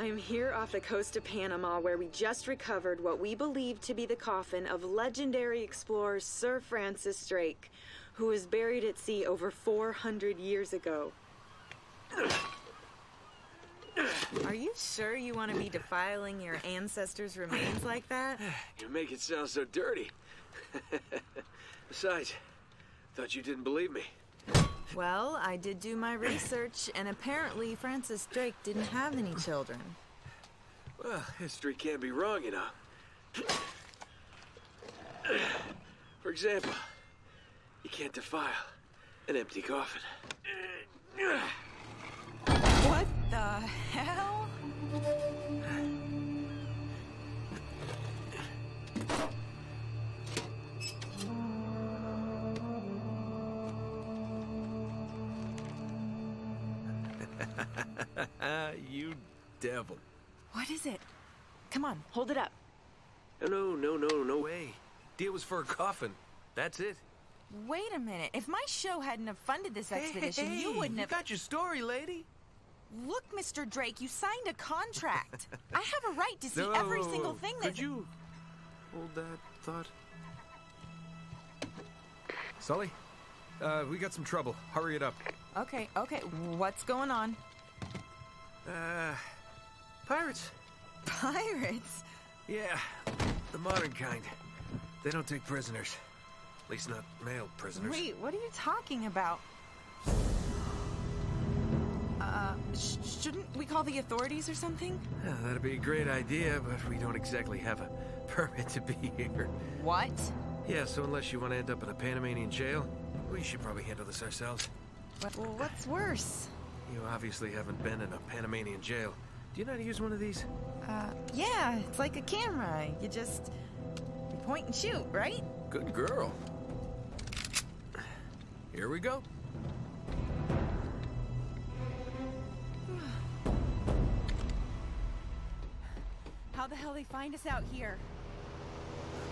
I am here off the coast of Panama where we just recovered what we believe to be the coffin of legendary explorer Sir Francis Drake, who was buried at sea over 400 years ago. Are you sure you want to be defiling your ancestors' remains like that? You make it sound so dirty. Besides, thought you didn't believe me. Well, I did do my research, and apparently Francis Drake didn't have any children. Well, history can't be wrong, you know. For example, you can't defile an empty coffin. What the hell? you devil. What is it? Come on, hold it up. No, no, no, no, way. Deal was for a coffin. That's it. Wait a minute. If my show hadn't have funded this expedition, you wouldn't have. got your story, lady. Look, Mr. Drake, you signed a contract. I have a right to see No, every single thing that. Could you hold that thought? Sully, uh, we got some trouble. Hurry it up. Okay, okay. What's going on? Uh, pirates. Pirates? Yeah, the modern kind. They don't take prisoners. At least not male prisoners. Wait, what are you talking about? Uh, sh- shouldn't we call the authorities or something? Yeah, that'd be a great idea, but we don't exactly have a permit to be here. What? Yeah, so unless you want to end up in a Panamanian jail, we should probably handle this ourselves. Well, what's worse? You obviously haven't been in a Panamanian jail. Do you know how to use one of these? Uh, yeah, it's like a camera. You just point and shoot, right? Good girl. Here we go. How the hell they find us out here?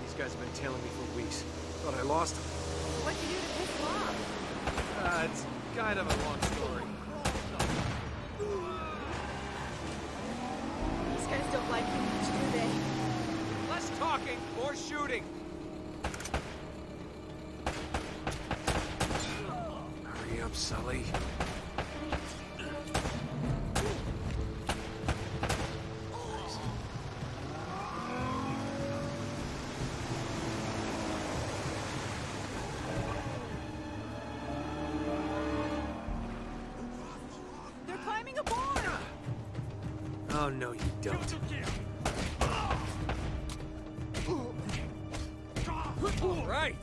These guys have been tailing me for weeks. Thought I lost them. What'd you do to piss them off? Uh, it's kind of a long story. These guys don't like you much, do they? Less talking, more shooting. Hurry up, Sully. Oh, no, you don't. Right.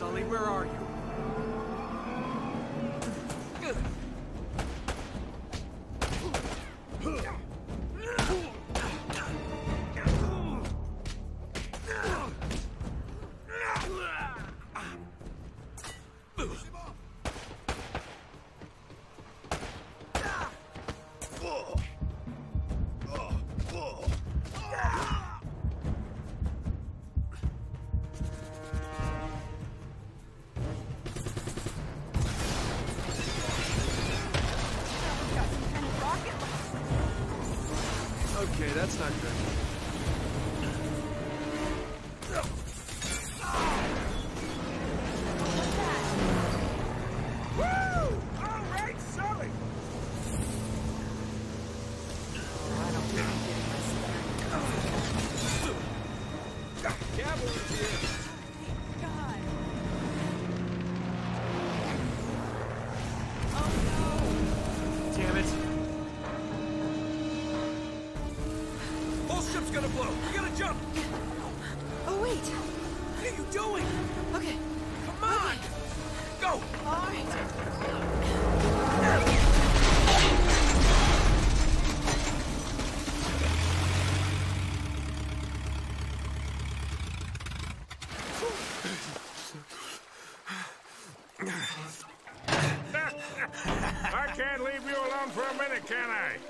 Sully, where are you? That's not good. Whole gonna blow. We gotta jump. Oh, wait. What are you doing? Okay. Come on! Go! All right. I can't leave you alone for a minute, can I?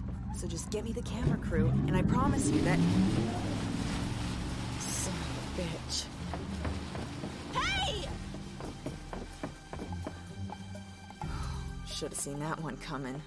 So just get me the camera crew, and I promise you that. Son of a bitch. Hey! Should have seen that one coming.